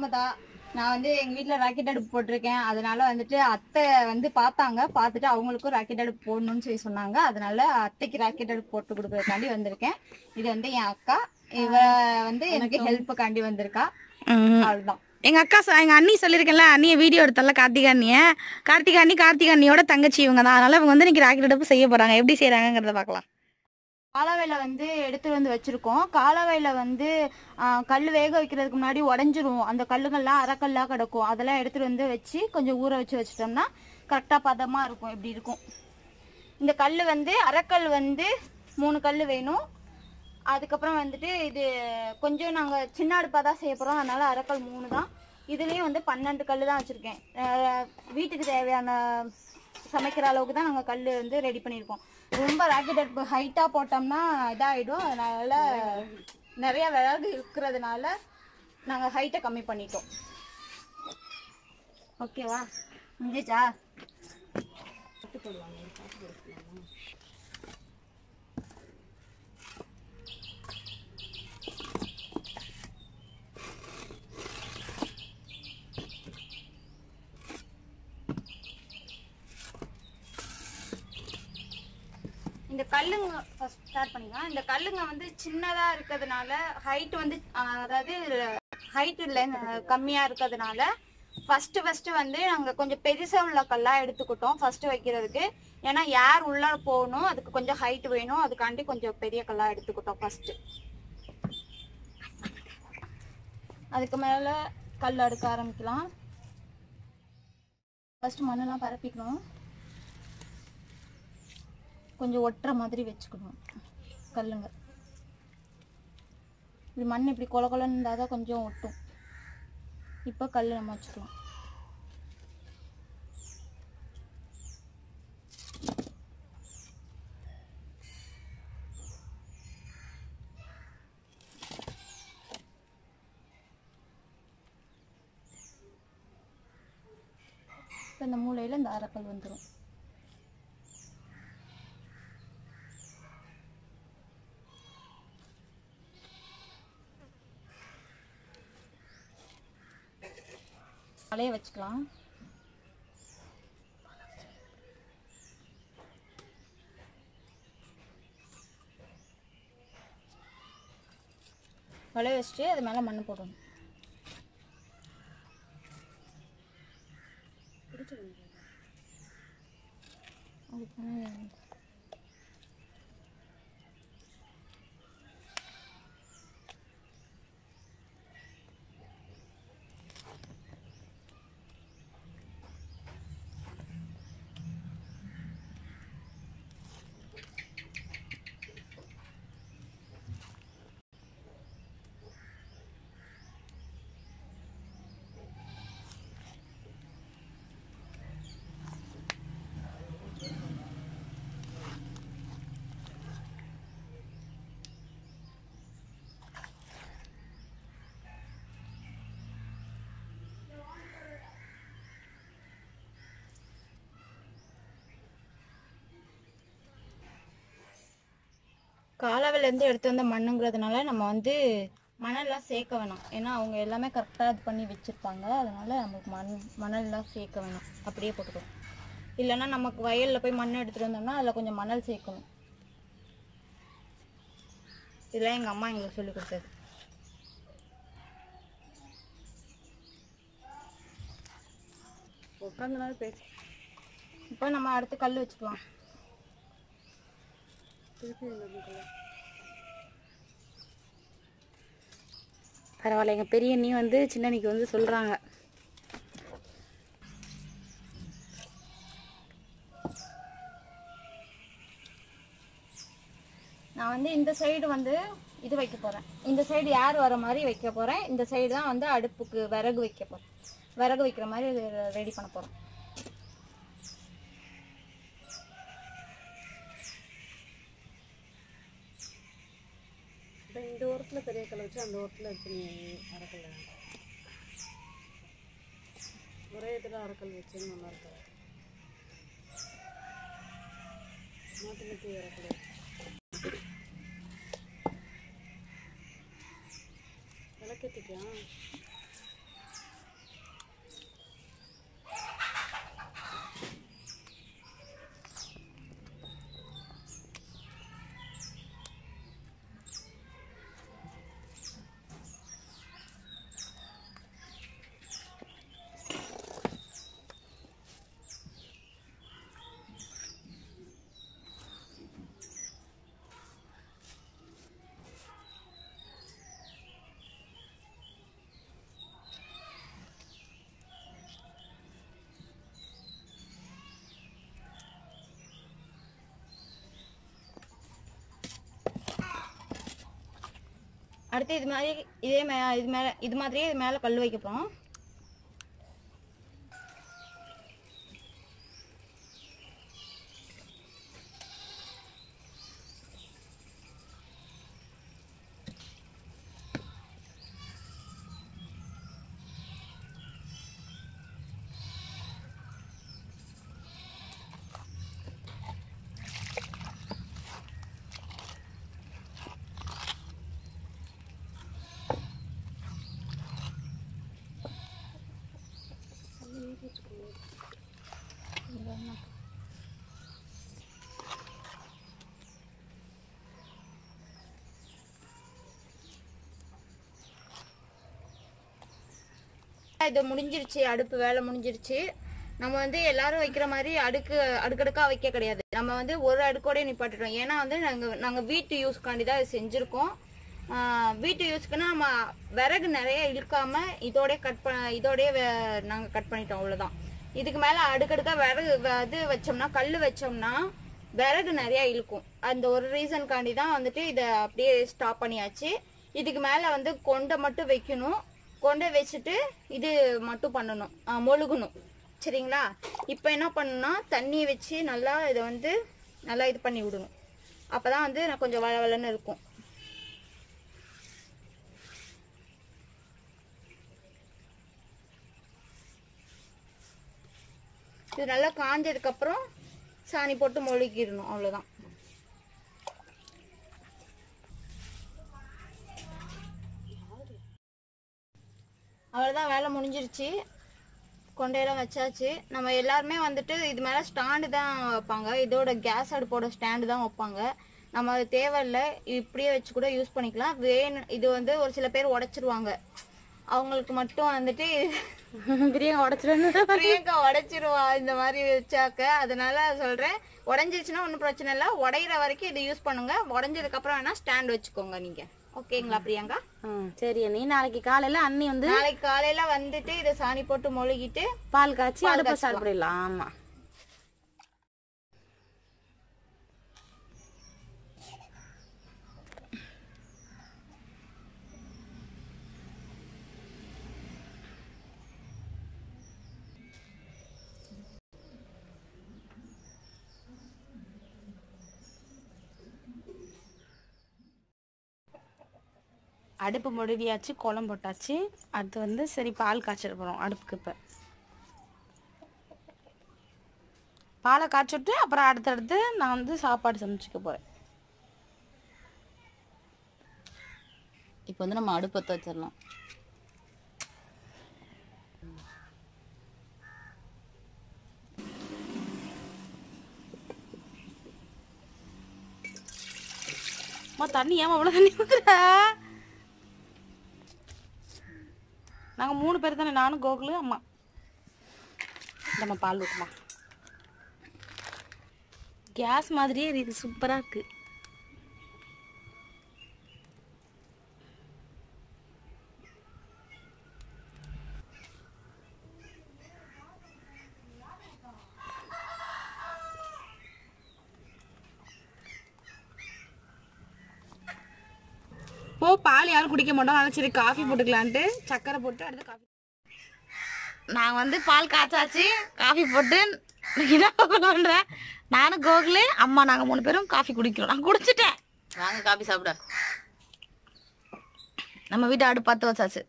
நர்மதா நான் வந்து எங்க வீட்ல ராக்கெட் அடுப்பு போட்டிருக்கேன். அதனால வந்துட்டு அத்தை வந்து பார்த்தாங்க. பார்த்துட்டு அவங்களுக்கும் ராக்கெட் அடுப்பு போடணும்னு சொல்லி சொன்னாங்க. அதனால அத்தைக்கு ராக்கெட் அடுப்பு போட்டு கொடுக்கறதுக்காண்டி வந்திருக்கேன். இது வந்து என் அக்கா. இவ வந்து எனக்கு ஹெல்ப்புக்காண்டி வந்திருக்கா. அவ்வளவுதான். எங்க அக்கா எங்க அண்ணி சொல்லியிருக்கேன்ல அண்ணிய வீடியோ எடுத்தால கார்த்திகா அண்ணிய கார்த்திகா அண்ணி கார்த்திகா அண்ணியோட தங்கச்சி இவங்க தான் அதனால இவங்க வந்து இன்னைக்கு ராக்கெட் அடுப்பு செய்ய போறாங்க. எப்படி செய்யறாங்கிறத பார்க்கலாம். காலவையில் வந்து எடுத்து வந்து வச்சிருக்கோம். காலவையில வந்து கல் வேக வைக்கிறதுக்கு முன்னாடி உடஞ்சிரும் அந்த கல்லுங்கள்லாம் அறக்கல்லாம் கிடக்கும். அதெல்லாம் எடுத்துட்டு வந்து வச்சு கொஞ்சம் ஊற வச்சு வச்சிட்டோம்னா கரெக்டாக பதமாக இருக்கும். இப்படி இருக்கும். இந்த கல் வந்து அரைக்கல் வந்து மூணு கல் வேணும். அதுக்கப்புறம் வந்துட்டு இது கொஞ்சம் நாங்கள் சின்ன அடுப்பாக தான் செய்ய போகிறோம் அதனால் அரைக்கல் மூணு தான். இதுலேயும் வந்து பன்னெண்டு கல் தான் வச்சுருக்கேன். வீட்டுக்கு தேவையான சமைக்கிற அளவுக்கு தான் நாங்கள் கல் வந்து ரெடி பண்ணியிருக்கோம். ரொம்ப ராக்கெட் அடுப்பு ஹைட்டாக போட்டோம்னா இதாகிடும் அதனால நிறைய விறகு இருக்கிறதுனால நாங்கள் ஹைட்டை கம்மி பண்ணிட்டோம். ஓகேவா முடிஞ்சா போடுவாங்க கல்லுங்க ஃபர்ஸ்ட் ஸ்டார்ட் பண்ணிக்கலாம். இந்த கல்லுங்க வந்து சின்னதாக இருக்கிறதுனால ஹைட் வந்து அதாவது ஹைட் இல்லை கம்மியாக இருக்கிறதுனால ஃபஸ்ட்டு ஃபஸ்ட்டு வந்து நாங்கள் கொஞ்சம் பெருசாக உள்ள கல்லா எடுத்துக்கிட்டோம் ஃபஸ்ட்டு வைக்கிறதுக்கு. ஏன்னா ஏர் உள்ள போகணும் அதுக்கு கொஞ்சம் ஹைட் வேணும். அதுக்காண்டி கொஞ்சம் பெரிய கல்லாக எடுத்துக்கிட்டோம் ஃபஸ்ட்டு அதுக்கு மேலே கல் அடுக்க ஆரம்பிக்கலாம். ஃபஸ்ட்டு மண்ணெல்லாம் பரப்பிக்கணும். கொஞ்சம் ஒட்டுற மாதிரி வச்சுக்கணும். கல்லுங்க. இப்படி மண் இப்படி கொல கொலன்னு இருந்தால் தான் கொஞ்சம் ஒட்டும். இப்போ கல் நம்ம வச்சுக்கலாம். இப்போ இந்த மூலையில் இந்த அரைக்கல் வந்துடும் அலைய வச்சுக்கலாம். வளைய வச்சுட்டு அது மேலே மண் போடணும். அதுக்கு காலாவிலேருந்து எடுத்து வந்த மண்ணுங்கிறதுனால நம்ம வந்து மணல்லாம் சேர்க்க வேணாம். ஏன்னா அவங்க எல்லாமே கரெக்டாக இது பண்ணி வச்சுருப்பாங்க. அதனால நமக்கு மண் மணல்லாம் சேர்க்க வேணாம். அப்படியே போட்டுக்கணும். இல்லைன்னா நமக்கு வயலில் போய் மண் எடுத்துகிட்டு வந்தோம்னா அதில் கொஞ்சம் மணல் சேர்க்கணும். இதெல்லாம் எங்கள் அம்மா எங்களுக்கு சொல்லி கொடுத்தது. உட்காந்து பேசி. இப்போ நம்ம அடுத்து கல் வச்சுக்கலாம். பரவாயில்ல எங்கள் பெரிய அண்ணி வந்து சின்ன அண்ணிக்கு வந்து சொல்றாங்க. நான் வந்து இந்த சைடு வந்து இது வைக்க போகிறேன் இந்த சைடு யார் வர மாதிரி வைக்க போகிறேன் இந்த சைடு தான் வந்து அடுப்புக்கு விறகு வைக்க போகிறேன் விறகு வைக்கிற மாதிரி ரெடி பண்ண போகிறேன் இந்த ஓரத்தில் பெரிய கல் வச்சு அந்த ஓரத்தில் எடுத்து அரைக்கல். ஒரே இதில் அரைக்கல் வச்சு நல்லா இருக்காது. மாற்றி மாற்றி அரைக்கல். விளக்கேற்றிக்கலாம் அடுத்து இது மாதிரி இதே மே இது மேலே இது மாதிரியே இது மேலே கல் வைக்க போகிறோம் இது முடிஞ்சிருச்சு அடுப்பு வேலை முடிஞ்சிருச்சு. நம்ம வந்து எல்லாரும் வைக்கிற மாதிரி அடுக்கு அடுக்கடுக்கா வைக்க கிடையாது. நம்ம வந்து ஒரு அடுக்கோடய நிப்பாட்டுறோம் ஏன்னா வந்து நாங்கள் நாங்கள் வீட்டு யூஸ்க்காண்டி தான் இது செஞ்சுருக்கோம். வீட்டு யூஸ்க்குன்னா நம்ம விறகு நிறைய இழுக்காம இதோடய கட் பண்ண இதோடய நாங்கள் கட் பண்ணிட்டோம் அவ்வளோதான் இதுக்கு மேலே அடுக்கடுக்காக விறகு வ- இது வச்சோம்னா கல் வச்சோம்னா விறகு நிறையா இழுக்கும். அந்த ஒரு ரீசன்காண்டி தான் வந்துட்டு இதை அப்படியே ஸ்டாப் பண்ணியாச்சு. இதுக்கு மேலே வந்து கொண்டை மட்டும் வைக்கணும். கொண்டை வச்சுட்டு இது மட்டும் பண்ணணும். மொழுகணும். சரிங்களா? இப்போ என்ன பண்ணணும்னா தண்ணி வச்சு நல்லா இதை வந்து நல்லா இது பண்ணி விடணும். அப்போ தான் வந்து நான் கொஞ்சம் வள வளன்னு இருக்கும். இது நல்லா காஞ்சதுக்கப்புறம் சாணி போட்டு மொழுகிடணும் அவ்வளோதான் அவ்வளோதான் வேலை முடிஞ்சிருச்சு. கொண்டையெல்லாம் வச்சாச்சு. நம்ம எல்லாருமே வந்துட்டு இது மேலே ஸ்டாண்டு தான் வைப்பாங்க. இதோட கேஸ் அடுப்போட ஸ்டாண்டு தான் வைப்பாங்க. நம்ம அது தேவையில்லை. இப்படியே வச்சு கூட யூஸ் பண்ணிக்கலாம். வேணும் இது வந்து ஒரு சில பேர் உடச்சிருவாங்க. அவங்களுக்கு மட்டும் வந்துட்டு பிரியாங்க உடச்சிட்டு பிரியங்கா உடைச்சிருவா இந்த மாதிரி வச்சாக்க. அதனால சொல்றேன் உடைஞ்சிருச்சுன்னா ஒன்றும் பிரச்சனை இல்லை. உடையிற வரைக்கும் இதை யூஸ் பண்ணுங்க. உடைஞ்சதுக்கு அப்புறம் வேணா ஸ்டாண்ட் வச்சுக்கோங்க நீங்க. ஓகேங்களா பிரியங்கா? சரி அண்ணி. நாளைக்கு காலையில அண்ணி வந்து நாளைக்கு காலையில வந்துட்டு இதை சாணி போட்டு மொழுகிட்டு பால் காய்ச்சி அடுப்பை பண்ணிடலாம் ஆமா. அடுப்பு முடிவியாச்சு கோலம் போட்டாச்சு. அடுத்து வந்து சரி பால் காய்ச்சிட போகிறோம் அடுப்புக்கு இப்போ. பாலை காய்ச்சிட்டு அப்புறம் அடுத்தடுத்து நான் வந்து சாப்பாடு சமைச்சிக்க போகிறேன் இப்போ வந்து நம்ம அடுப்பத்தை வச்சிடலாம். அம்மா தண்ணி ஏமா அவ்வளோ தண்ணி ஊத்துற? நாங்கள் மூணு பேர் தானே நானும் கோகுலு அம்மா. நம்ம பால் ஊட்டுமா கேஸ் மாதிரியே இது சூப்பராக இருக்குது ஓ பால் யாரும் குடிக்க மாட்டோம். அதனால சரி காஃபி போட்டுக்கலான்ட்டு சக்கரை போட்டு அடுத்து காஃபி நாங்கள் வந்து பால் காய்ச்சாச்சு காஃபி போட்டு என்ன பண்ணுறேன் நானும் கோகுலு அம்மா நாங்கள் மூணு பேரும் காஃபி குடிக்கிறோம். நான் குடிச்சிட்டேன். வாங்க காபி சாப்பிட. நம்ம வீட்டு ஆடு பத்து வச்சாச்சு.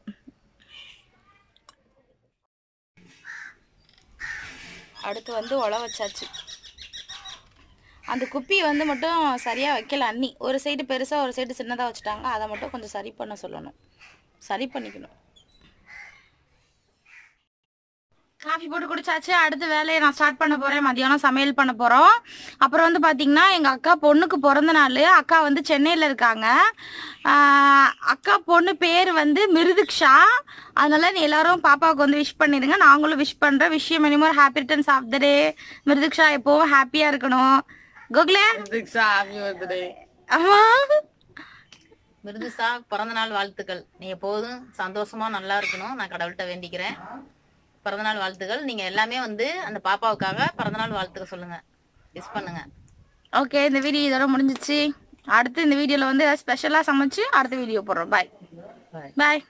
அடுத்து வந்து உழ வச்சாச்சு. அந்த குப்பி வந்து மட்டும் சரியாக வைக்கல அண்ணி. ஒரு சைடு பெருசாக ஒரு சைடு சின்னதாக வச்சுட்டாங்க. அதை மட்டும் கொஞ்சம் சரி பண்ண சொல்லணும். சரி பண்ணிக்கணும். காஃபி போட்டு குடிச்சாச்சு. அடுத்த வேலையை நான் ஸ்டார்ட் பண்ண போகிறேன் மதியானம் சமையல் பண்ண போகிறோம் அப்புறம் வந்து பார்த்திங்கன்னா எங்கள் அக்கா பொண்ணுக்கு பிறந்த நாள். அக்கா வந்து சென்னையில் இருக்காங்க. அக்கா பொண்ணு பேர் வந்து மிருதுக்ஷா. அதனால் நீ எல்லாரும் பாப்பாவுக்கு வந்து விஷ் பண்ணிடுங்க நாங்களும் விஷ் பண்ணுறேன் விஷயம் minimum happy returns of the day Mrudhuksha எப்போவும் ஹாப்பியாக இருக்கணும். கோகுலே? ஆமா. மிருதுசா பிறந்த நாள் வாழ்த்துக்கள். நீ எப்போதும் சந்தோஷமா நல்லா இருக்கணும். நான் கடவுள்கிட்ட வேண்டிக்கிறேன். பிறந்த நாள் வாழ்த்துக்கள். நீங்க எல்லாமே வந்து அந்த பாப்பாவுக்காக பிறந்த நாள் வாழ்த்துக்க சொல்லுங்க. விஷ் பண்ணுங்க. ஓகே இந்த வீடியோ இதோட முடிஞ்சிச்சு. அடுத்து இந்த வீடியோல வந்து ஏதாவது ஸ்பெஷலா சமைச்சு அடுத்த வீடியோ போடுறோம். பாய் Bye. பாய்